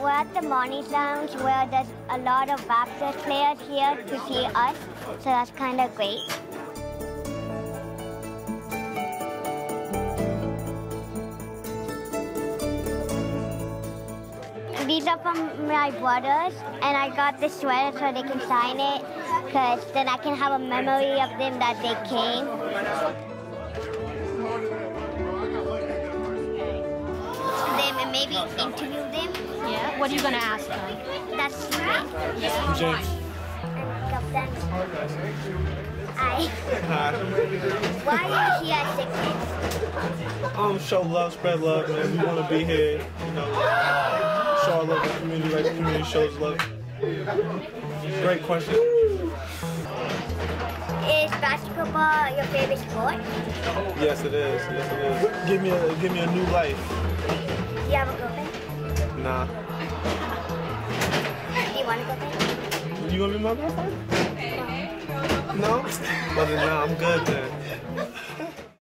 we're at the Marnie's Lounge where there's a lot of Raptors players here to see us, so that's kind of great. These are from my brothers, and I got this sweater so they can sign it, because then I can have a memory of them that they came. Them and maybe interview them. Yeah. What are you gonna ask them? That's great. James. Captain. I. Why are you here at SickKids? Um, show love, spread love, man. We want to be here, you know, show our love to the community like the community shows love. Great question. Is basketball your favorite sport? Yes, it is. Yes, it is. Give me a give me a new life. Do you have a girlfriend? Nah want to go there? You want to be my girlfriend? No? Well, then, no, I'm good then.